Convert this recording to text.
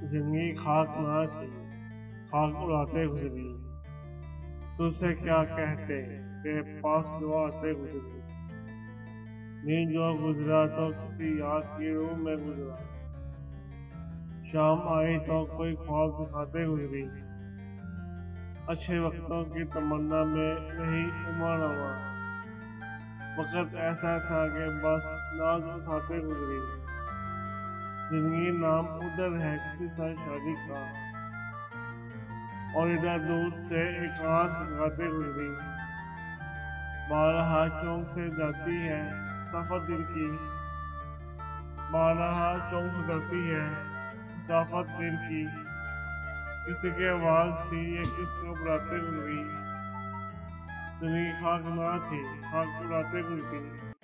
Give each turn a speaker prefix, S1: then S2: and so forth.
S1: ज़िंदगी खाक ना थी। खाक उड़ाते गुजरी तुझसे क्या कहते तेरे पास दुआ आते गुजरी नींद जो गुजरा तो किसी याद की रूह में गुजरा। शाम आई तो कोई ख्वाब दिखाते गुजरी अच्छे वक्तों की तमन्ना में नहीं उमड़ हुआ वक्त ऐसा था कि बस नाज उठाते गुजरी ज़िंदगी नाम उधर है किसी सारी शादी का। और इधर दूर से एक आँख लगाते गुजरी बारह चौक से जाती है सफ़र दिल की। बारह चौक से जाती है सफ़र दिल की। किसी की आवाज़ थी ये किसको बुलाते गुजरी ज़िंदगी खाक ना थी खाक बुलाते गुजरी